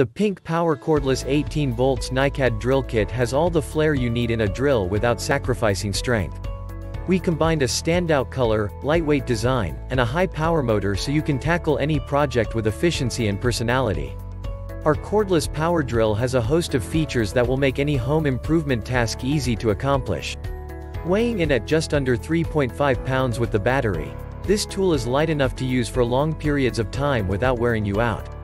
The pink power cordless 18 volts NiCad drill kit has all the flair you need in a drill without sacrificing strength. We combined a standout color, lightweight design, and a high power motor so you can tackle any project with efficiency and personality. Our cordless power drill has a host of features that will make any home improvement task easy to accomplish. Weighing in at just under 3.5 pounds with the battery, this tool is light enough to use for long periods of time without wearing you out.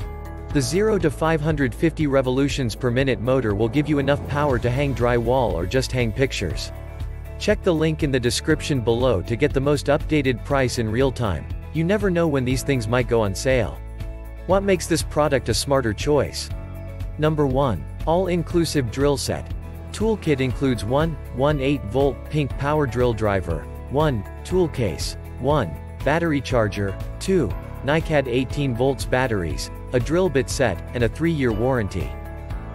The 0 to 550 revolutions per minute motor will give you enough power to hang drywall or just hang pictures. Check the link in the description below to get the most updated price in real time. You never know when these things might go on sale. What makes this product a smarter choice? Number 1. All-inclusive drill set. Toolkit includes 1, 1 8-volt pink power drill driver, 1, tool case, 1, battery charger, 2, NiCad 18 volts batteries, a drill bit set, and a 3-year warranty.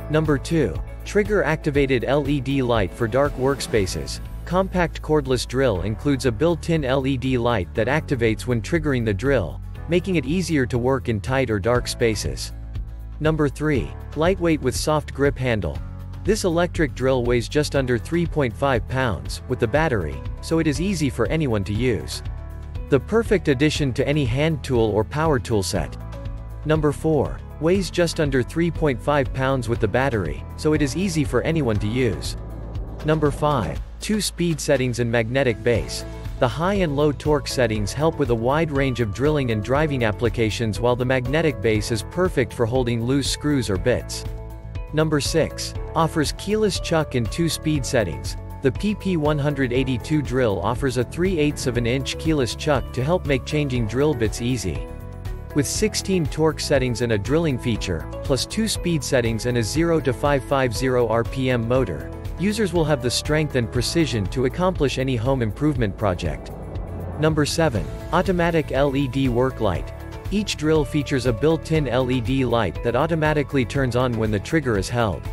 Number 2. Trigger activated LED light for dark workspaces. Compact cordless drill includes a built-in LED light that activates when triggering the drill, making it easier to work in tight or dark spaces. Number 3. Lightweight with soft grip handle. This electric drill weighs just under 3.5 pounds, with the battery, so it is easy for anyone to use. The perfect addition to any hand tool or power tool set. Number 4. Weighs just under 3.5 pounds with the battery, so it is easy for anyone to use. Number 5. 2 speed settings and magnetic base. The high and low torque settings help with a wide range of drilling and driving applications while the magnetic base is perfect for holding loose screws or bits. Number 6. Offers keyless chuck in 2 speed settings. The PP182 drill offers a 3 8 of an inch keyless chuck to help make changing drill bits easy. With 16 torque settings and a drilling feature, plus 2 speed settings and a 0 to 550 RPM motor, users will have the strength and precision to accomplish any home improvement project. Number 7. Automatic LED work light. Each drill features a built-in LED light that automatically turns on when the trigger is held.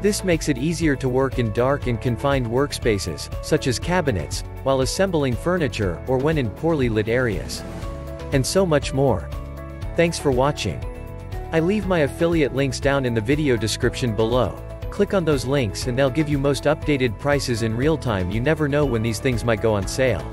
This makes it easier to work in dark and confined workspaces, such as cabinets, while assembling furniture, or when in poorly lit areas. And so much more. Thanks for watching. I leave my affiliate links down in the video description below. Click on those links and they'll give you most updated prices in real time you never know when these things might go on sale.